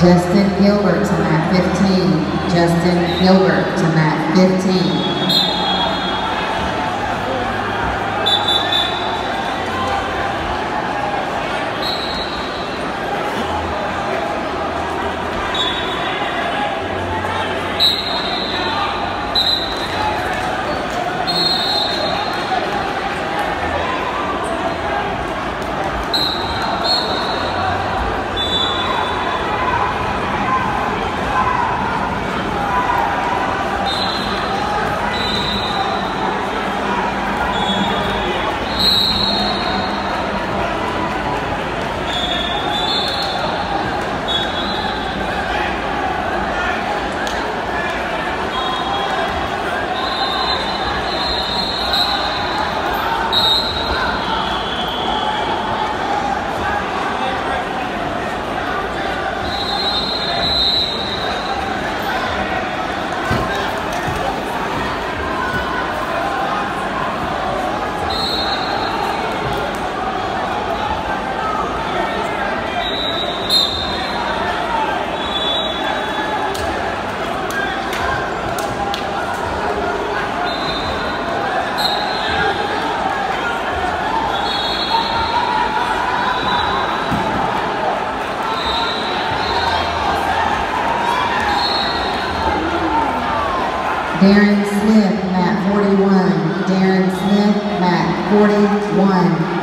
Justin Gilbert to mat 15. Justin Gilbert to mat 15. Darren Smith, mat 41. Darren Smith, mat 41.